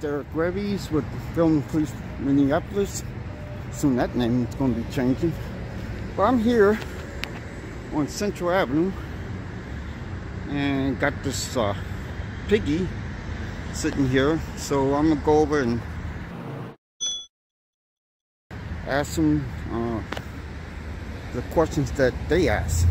Derek Revies with the Film Police Minneapolis. Soon that name is going to be changing. But I'm here on Central Avenue and got this uh, piggy sitting here. So I'm going to go over and ask them uh, the questions that they ask.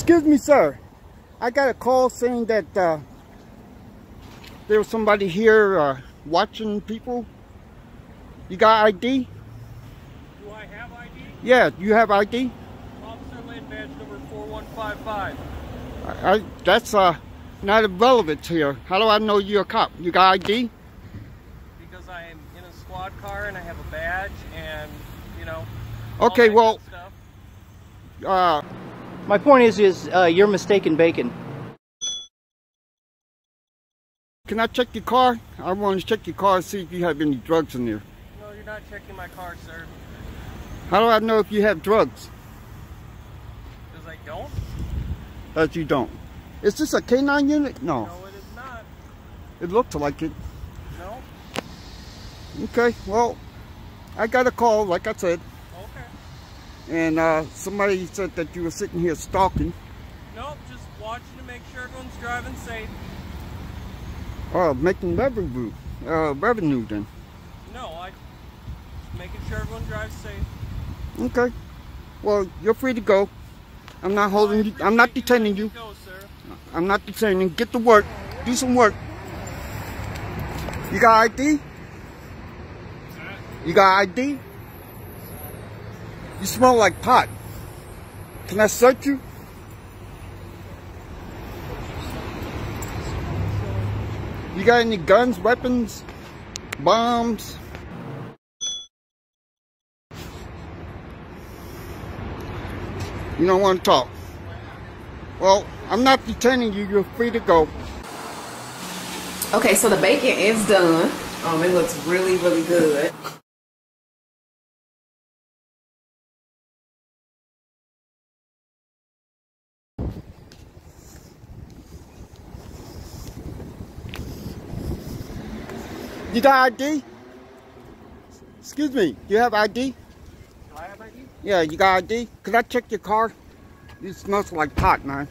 Excuse me, sir. I got a call saying that uh, there was somebody here uh, watching people. You got ID? Do I have ID? Yeah, you have ID? Officer Lane badge number 4155. I, I, that's uh, not relevant here. How do I know you're a cop? You got ID? Because I am in a squad car and I have a badge and, you know. Okay, well, uh, My point is, is uh, you're mistaken bacon. can I check your car? I want to check your car and see if you have any drugs in there. No, you're not checking my car, sir. How do I know if you have drugs? Because I don't? That you don't. Is this a K9 unit? No. No, it is not. It looks like it. No? Okay, well, I got a call, like I said, Okay. And uh, somebody said that you were sitting here stalking. Nope, just watching to make sure everyone's driving safe. Uh, making revenue, uh, revenue then. No, I making sure everyone drives safe. Okay. Well, you're free to go. I'm not holding you. I'm not detaining you. Go, sir. I'm not detaining. Get to work. Do some work. You got ID? You got ID? You smell like pot. Can I search you? You got any guns, weapons, bombs? You don't want to talk. Well, I'm not detaining you. You're free to go. Okay, so the bacon is done. Um, it looks really, really good. You got ID? Excuse me. You have ID? Do I have ID? Yeah, you got ID? Could I check your car? It smells like pot, man.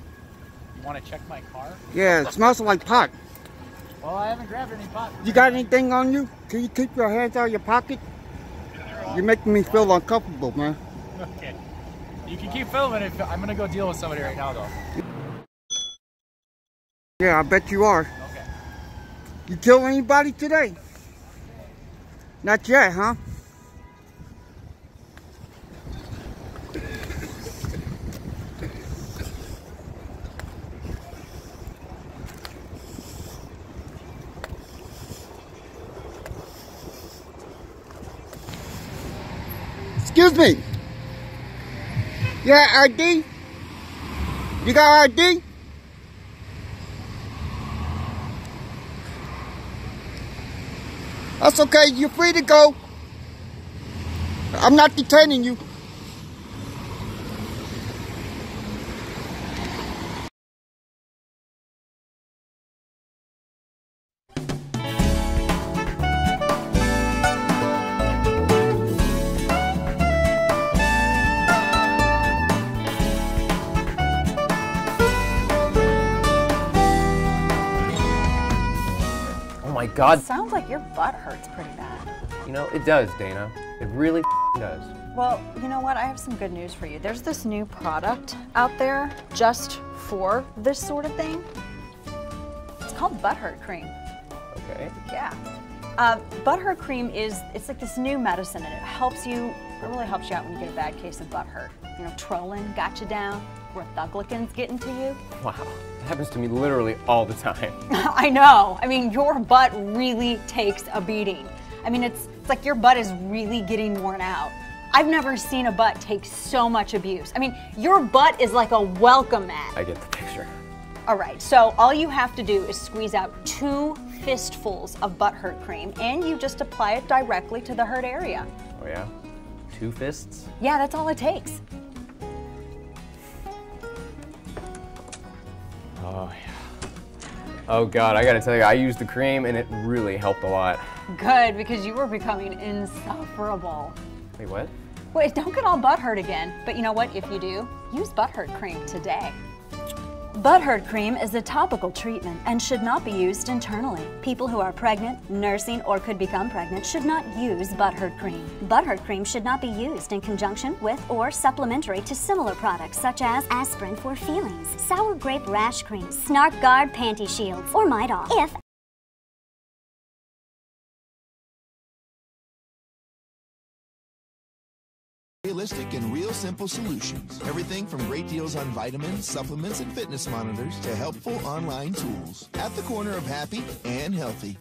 You want to check my car? Yeah, it smells like pot. Well, I haven't grabbed any pot. You got anything on you? Can you keep your hands out of your pocket? You're making me feel uncomfortable, man. Okay. You can keep filming if I'm gonna go deal with somebody right now, though. Yeah, I bet you are. Okay. You kill anybody today? Not yet, huh? Excuse me. Yeah, ID? You got ID? That's okay. You're free to go. I'm not detaining you. God, Sounds like your butt hurts pretty bad. you know, it does, Dana. It really does. Well, you know what? I have some good news for you. There's this new product out there just for this sort of thing. It's called butt hurt cream. Okay. Yeah. Uh, butt hurt cream is, it's like this new medicine and it helps you, it really helps you out when you get a bad case of butt hurt. You know, trolling got you down, Republicans getting to you. Wow. Happens to me literally all the time. I know. I mean, your butt really takes a beating. I mean, it's, it's like your butt is really getting worn out. I've never seen a butt take so much abuse. I mean, your butt is like a welcome mat. I get the picture. All right, so all you have to do is squeeze out two fistfuls of butt hurt cream and you just apply it directly to the hurt area. Oh yeah? Two fists? Yeah, that's all it takes. Oh, yeah. Oh, God, I gotta tell you, I used the cream and it really helped a lot. Good, because you were becoming insufferable. Wait, what? Wait, don't get all butthurt again. But you know what? If you do, use butthurt cream today. Butthurt cream is a topical treatment and should not be used internally. People who are pregnant, nursing, or could become pregnant should not use butthurt cream. Butthurt cream should not be used in conjunction with or supplementary to similar products such as aspirin for feelings, sour grape rash cream, snark guard panty shields, or Midol. If Realistic and real simple solutions. Everything from great deals on vitamins, supplements, and fitness monitors to helpful online tools. At the corner of happy and healthy.